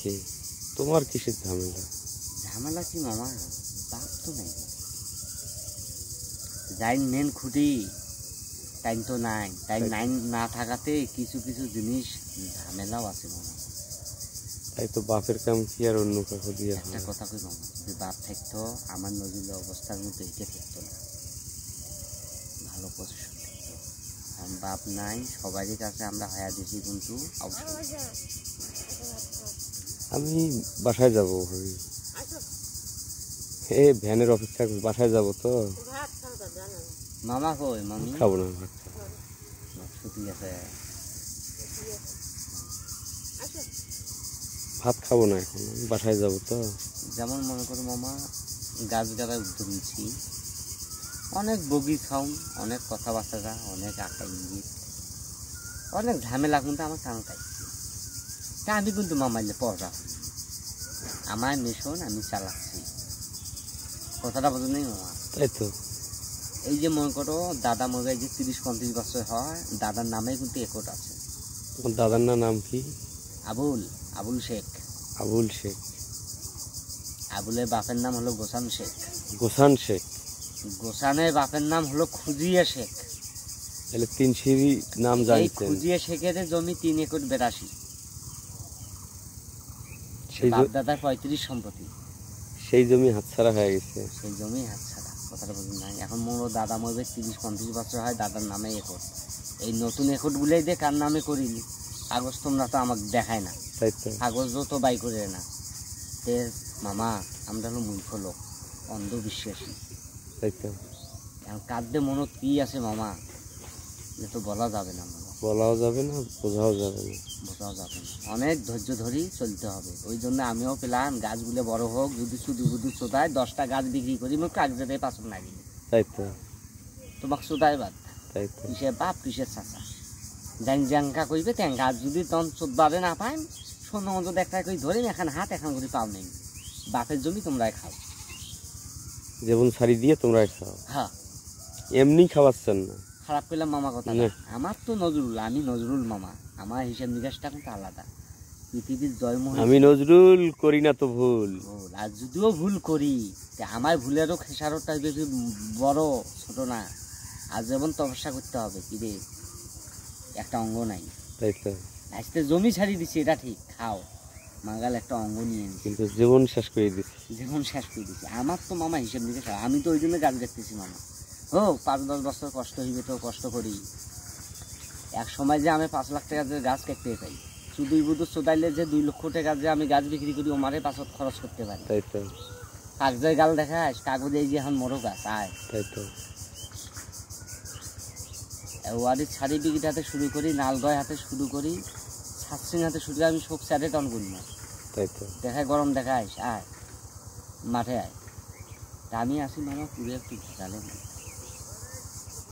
কি? তোমার কিসের ঝামেলা? ঝামেলা কি মামা? বাপ তো নেই। যাই মেন খুঁটি টাইম তো নাই। টাইম নাই না থাকাতে কিছু কিছু জিনিস ঝামেলাও আছে মামা। তাই তো বাপের কাম কি আর অন্য কাউকে দিয়ে একটা কথা কই মামা যদি বাপ থাকতো আমার নজরুলের অবস্থার মধ্যে এটা থাকতো না। ভালো পজিশন থাকতো। বাপ নাই সবারই কাছে আমরা হায়া দিছি কিন্তু অবশ্যই আমি বাসায় যাব ভাবি। এ ভ্যানের অপেক্ষা বাসায় যাব তো। মামা কই মামি? খাব না ভাত ছুটি আছে। ভাত খাব না এখন আমি বাসায় যাব তো। যেমন মনে করো মামা গাছ গাড়ায় উদ্যোগ নিচ্ছি। অনেক বগি খাউন অনেক কথাবার্তা অনেক আঁকা ইঙ্গিত অনেক ঝামেলা কিন্তু আমার তাই। তা আমি কিন্তু মামাইলে পড়া। আমার মিশন আমি চালাচ্ছি। কথাটা বোঝো নেই মামা? তাই তো এই যে মনে করো দাদা মগাই যে তিরিশ পঁয়ত্রিশ বছর হয় দাদার নামে কিন্তু একট আছে। দাদার না নাম কি? আবুল আবুল শেখ। আবুল শেখ। আবুলের বাপের নাম হলো গোসান শেখ। গোসান শেখ? গোসানের বাপের নাম হলো খুজিয়া শেখ। তাহলে তিন সিঁড়ি নাম জানতেন। খুজিয়া শেখের জমি তিন একর বেরাশি সেই দাদার পঁয়ত্রিশ সম্পত্তি। সেই জমি হাতছাড়া হয়ে গেছে। সেই জমি হাত ছাড়া কথাটা বলুন নাই। এখন মোর দাদা মরবে তিরিশ পঁয়ত্রিশ বছর হয় দাদার নামে একর। এই নতুন একর গুলাই দিয়ে কার নামে করিনি কাগজ তোমরা তো আমাকে দেখায় না। তো। কাগজও তো বাই করে না তে মামা আমরা হলো মূর্খ লোক অন্ধবিশ্বাসী। এখন কাঁদতে মনত কি আছে মামা? যে তো বলা যাবে না মামা। বলাও যাবে না বোঝাও যাবে না। বোঝাও যাবে না। অনেক ধৈর্য ধরেই চলতে হবে। ওই জন্য আমিও পেলাম গাছগুলো বড় হোক যদি শুধু শুধু চোদায় দশটা গাছ বিক্রি করি মুখ কাগজে পাঁচক না গেলে তাই তো। তোমাকে চোদায় বাদ। তাই তো। কিসের বাপ কিসের চাচা? জ্যাং জ্যাংকা কইবে ট্যাং গাছ যদি তখন চোদ্দাবে না পাই শোনো মতো একটা কই ধরে এখন হাত এখন করে পাও নেই। বাপের জমি তোমরাই খাও। যেমন সারি দিয়ে তোমরা খাও। হ্যাঁ। এমনি খাওয়াচ্ছেন না। খারাপ পেলাম মামা কথা আমার তো নজরুল আমি নজরুল মামা। আমার হিসাব নিকাশটা কিন্তু আলাদা। পৃথিবীর জয়মোহন আমি নজরুল করি না তো ভুল। আর যদিও ভুল করি আমার ভুলেরও খেসারোটা বেশি বড় ছোট না। আর যেমন তপস্যা করতে হবে কি রে? একটা অঙ্গ নাই। আজকে জমি ছাড়িয়ে দিছি এটা ঠিক খাও। মাগাল একটা অঙ্গ নিয়ে কিন্তু জীবন শেষ করে দিচ্ছি যেমন শেষ করে দিছি। আমার তো মামা হিসেব নিকে আমি তো ওই জন্য গাছ দেখতেছি মামা। ও পাঁচ দশ বছর কষ্ট হইবে তো কষ্ট করি। এক সময় যে আমি পাঁচ লাখ টাকা যে গাছ কাটতে পাই শুধুই বুধু চোদাইলে যে দুই লক্ষ টাকা যে আমি গাছ বিক্রি করি ওমারে পাঁচত খরচ করতে পারি। তাই তো। কাগজের গাল দেখাস কাগজে যে এখন মরো গাছ আয়। তাই তো। ওয়ারি ছাড়ি বিক্রি হাতে শুরু করি নালগয় হাতে শুরু করি সাতসিং হাতে শুরু করি আমি সব স্যারে টন করি না। তাই তো। দেখায় গরম দেখাইস আয়। মাঠে আয়। তা আমি আসি মামা পুরো একটু ভেজালে না